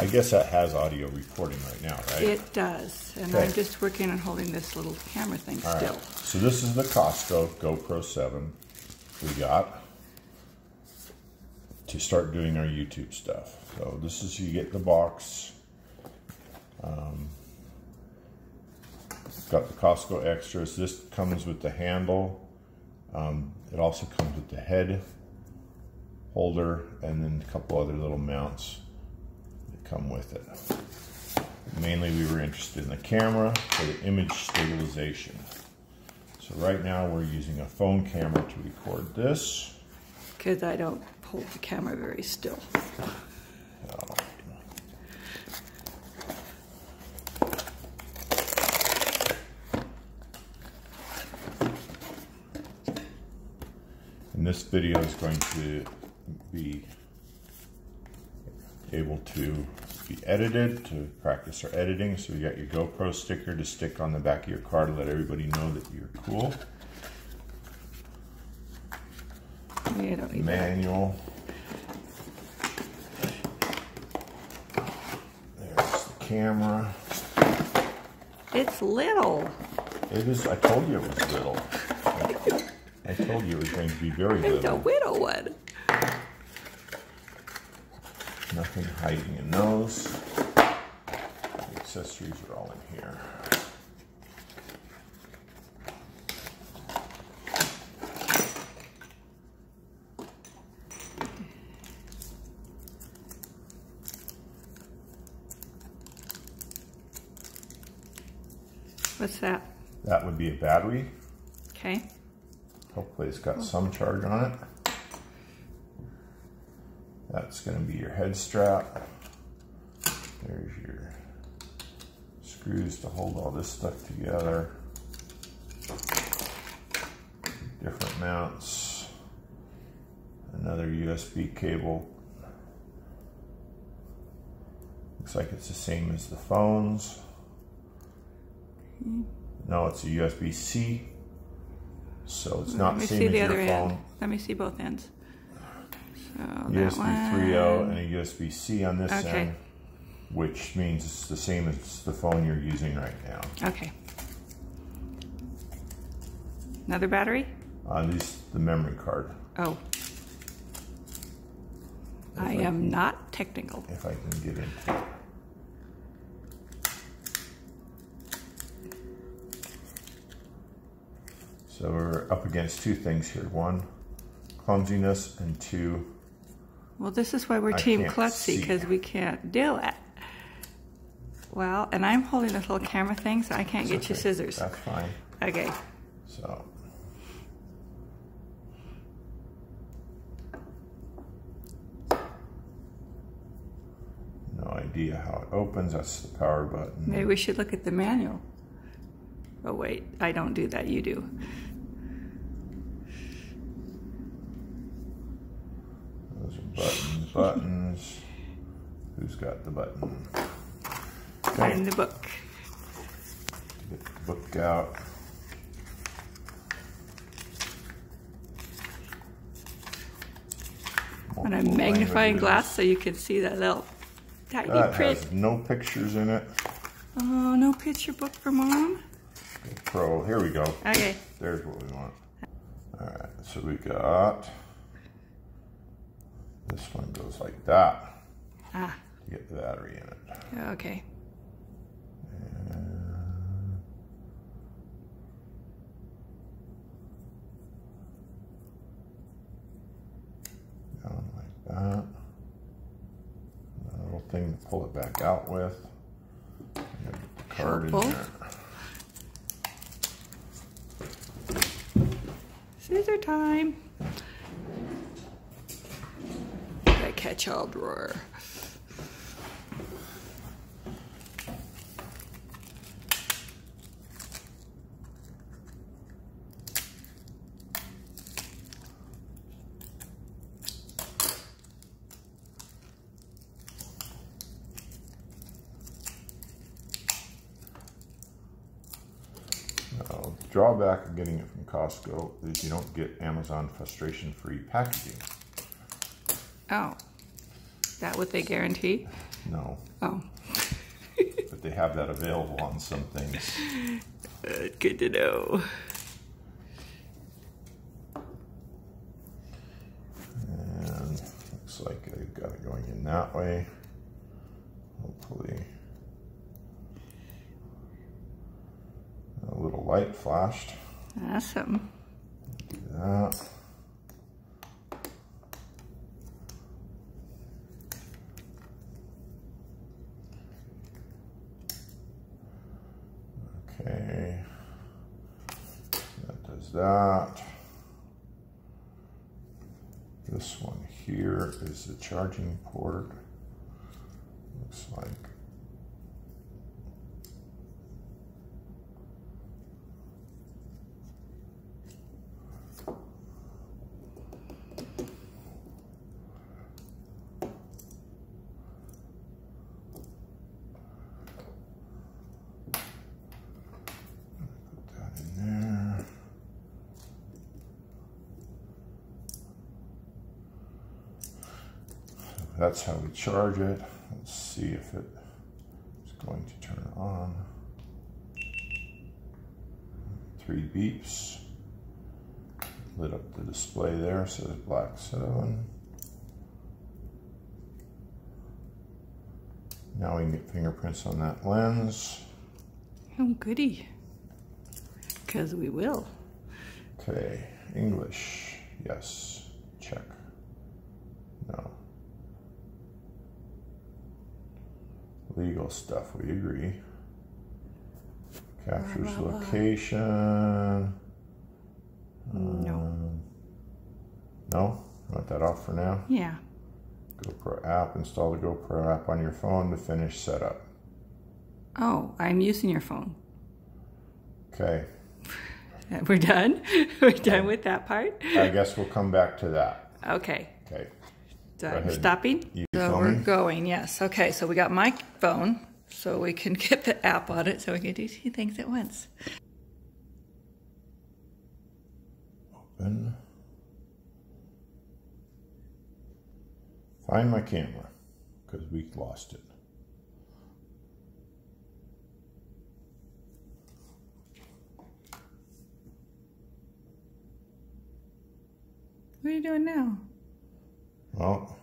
I guess that has audio recording right now, right? It does, and Okay. I'm just working on holding this little camera thing All still. right. So this is the Costco GoPro 7 we got to start doing our YouTube stuff. So this is you get the box. Um, it's got the Costco extras. This comes with the handle. Um, it also comes with the head holder and then a couple other little mounts come with it. Mainly we were interested in the camera for the image stabilization. So right now we're using a phone camera to record this. Because I don't hold the camera very still. And this video is going to be able to be edited to practice our editing. So you got your GoPro sticker to stick on the back of your car to let everybody know that you're cool. Don't need that. manual. There's the camera. It's little. It is, I told you it was little. I told you it was going to be very It's a little. one. Nothing hiding in those. The accessories are all in here. What's that? That would be a battery. Okay. Hopefully it's got some charge on it. That's going to be your head strap. There's your screws to hold all this stuff together. Different mounts. Another USB cable. Looks like it's the same as the phones. No, it's a USB-C. So it's not the same as other your phone. end. Let me see both ends. Oh, that USB one. 3.0 and a USB C on this Okay. end, which means it's the same as the phone you're using right now. Okay. Another battery? On this, the memory card. Oh. I am not technical. If I can get into it. So we're up against two things here. One, clumsiness, and two, Well, this is why we're I Team Klutzy, because we can't do it. Well, and I'm holding this little camera thing, so I can't get you scissors. That's fine. Okay. So. No idea how it opens. That's the power button. Maybe we should look at the manual. Oh, wait. I don't do that. You do. Those are buttons, buttons. Who's got the button? In the book. get the book out. And a magnifying languages. glass so you can see that little tiny That print. has no pictures in it. Oh, no picture book for mom? Pro, here we go. Okay. There's what we want. All right, so we got, this one goes like that Ah, to get the battery in it. okay. Down like that. A little thing to pull it back out with. And then put the card in there. Scissor time. The catch-all drawer. Now, the drawback of getting it from Costco is you don't get Amazon frustration-free packaging. Oh, that what they guarantee? No, Oh, but they have that available on some things. uh, good to know. And looks like I got it going in that way. Hopefully. A little light flashed. Awesome. Do that. Okay. That. This one here is the charging port. Looks like. That's how we charge it. Let's see if it is going to turn on. Three beeps. Lit up the display there, says black seven. Now we can get fingerprints on that lens. Oh, goody. Because we will. Okay, English, yes, check. No. Legal stuff, we agree. Captures Blah, blah, blah. location. No. Um, no? Want that off for now? Yeah. GoPro app, install the GoPro app on your phone to finish setup. Oh, I'm using your phone. Okay, We're done? We're done with that part? I guess we'll come back to that. Okay. Okay, So Go I'm ahead. stopping. You So we're going, yes. Okay, so we got my phone, so we can get the app on it, so we can do two things at once. open. Find my camera, because we lost it. What are you doing now? Well,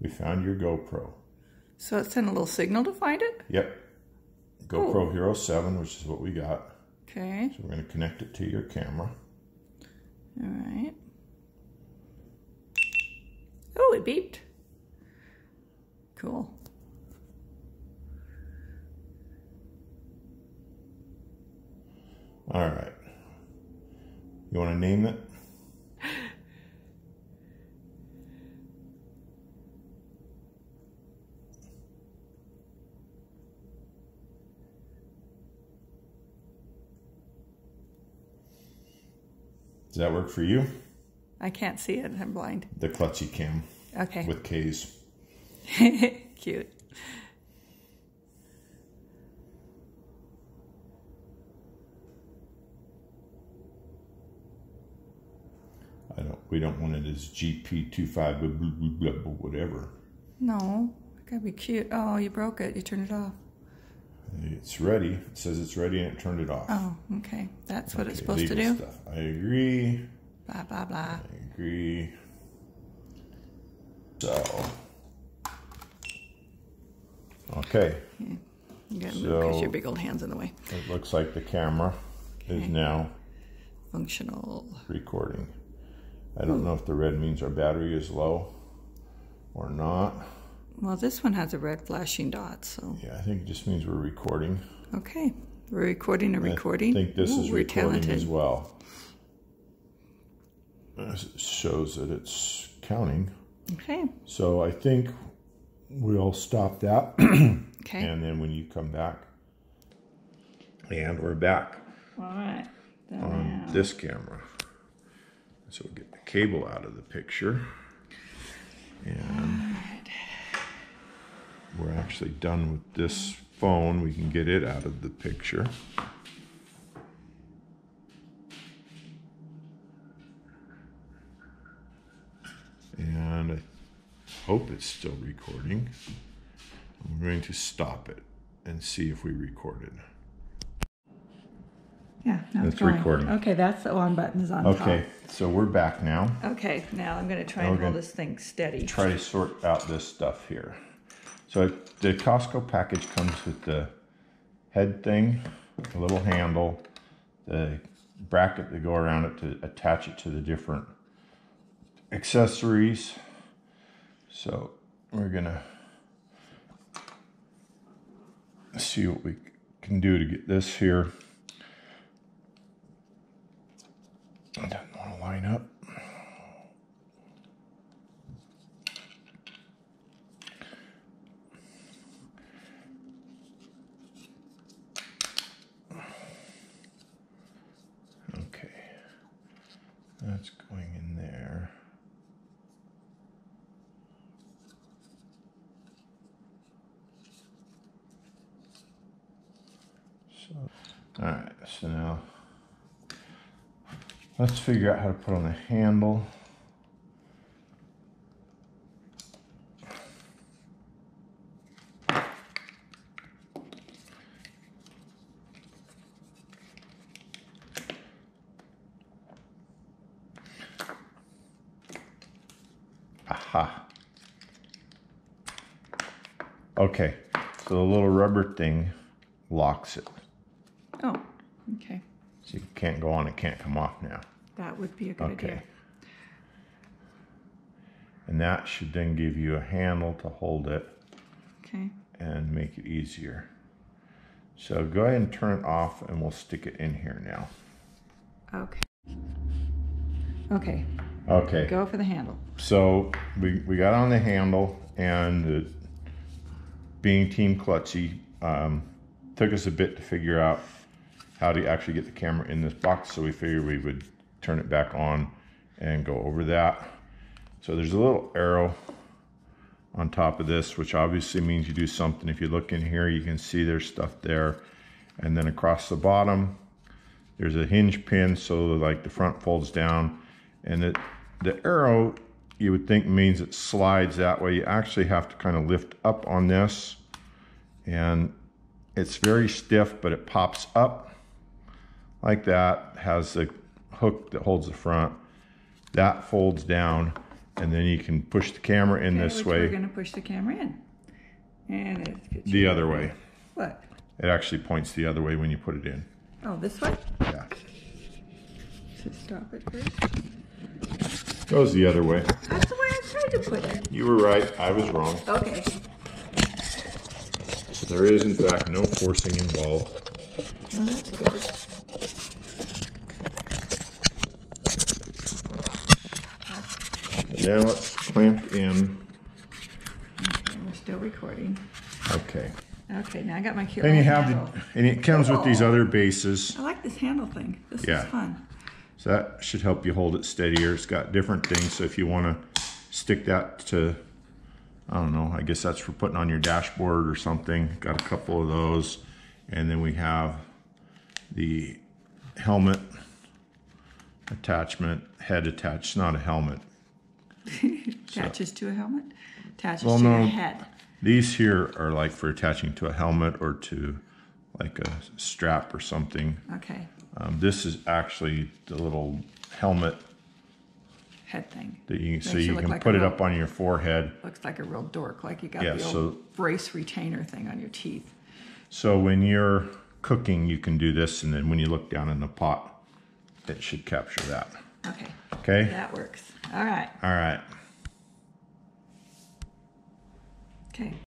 we found your GoPro. So it sent a little signal to find it? Yep. GoPro Hero 7, which is what we got. Okay, So we're going to connect it to your camera. all right. Oh, it beeped. Cool. All right. You want to name it? Does that work for you? I can't see it, I'm blind. The Klutzy Cam Okay, with K's. cute. I don't. We don't want it as GP25 blah, blah, blah, blah, blah, whatever. No, it gotta be cute. Oh, you broke it. You turned it off. It's ready. It says it's ready and it turned it off. Oh, okay. That's what it's supposed to do. Stuff. I agree. Blah, blah, blah. I agree. So. Okay. You gotta move because So- your big old hand's in the way. It looks like the camera is now Functional. recording. I don't hmm. know if the red means our battery is low or not. Well, this one has a red flashing dot, so Yeah, I think it just means we're recording. okay. We're recording a recording. I think this Ooh, is recording as well. This shows that it's counting. Okay. So I think we'll stop that. Okay. and then when you come back, and we're back All right. on this camera. So we'll get the cable out of the picture. And we're actually done with this phone. We can get it out of the picture. And I hope it's still recording. I'm going to stop it and see if we recorded. Yeah, now it's, It's recording. Okay, that's the on button is on Okay, so we're back now. Okay, now I'm going to try and hold this thing steady. Try to sort out this stuff here. So the Costco package comes with the head thing, a little handle, the bracket to go around it to attach it to the different accessories. So we're gonna see what we can do to get this here. It doesn't want to line up. Okay. That's going in there. So, all right, so now let's figure out how to put on the handle. Aha. Okay, so the little rubber thing locks it. Oh, okay. So you can't go on, it can't come off now. That would be a good Okay. idea. And that should then give you a handle to hold it Okay. and make it easier. So go ahead and turn it off and we'll stick it in here now. Okay. Okay, Okay, go for the handle. so we, we got on the handle and the, being Team Klutzy, um, took us a bit to figure out how to actually get the camera in this box. So we figured we would turn it back on and go over that. So there's a little arrow on top of this, which obviously means you do something. If you look in here, you can see there's stuff there. And then across the bottom, there's a hinge pin so like the front folds down. And the, the arrow, you would think means it slides that way. You actually have to kind of lift up on this. And it's very stiff, but it pops up like that, has a hook that holds the front. That folds down, and then you can push the camera in Okay, this way, We're going to push the camera in. And it's get the other way. What? It actually points the other way when you put it in. Oh, this way? Yeah. So stop it first. Goes the other way. That's the way I tried to put it. You were right, I was wrong. Okay. There is, in fact, no forcing involved. Well, that's good. Now let's clamp in. Okay, we're still recording. Okay. Okay, now I got my cute Then you have the, and it comes with these other bases. I like this handle thing. This Yeah. is fun. So that should help you hold it steadier. It's got different things. So if you want to stick that to, I don't know, I guess that's for putting on your dashboard or something. Got a couple of those. And then we have the helmet attachment, head attached, not a helmet. Attaches to a helmet. Attaches Well, to no. your head. These here are like for attaching to a helmet or to like a strap or something. Okay. Um, this is actually the little helmet Head thing. that you so Makes you you look can like put a it real- up on your forehead. Looks like a real dork, like you got Yeah, the old so- brace retainer thing on your teeth. So when you're cooking, you can do this, and then when you look down in the pot, it should capture that. Okay. Okay. That works. All right. All right. Okay.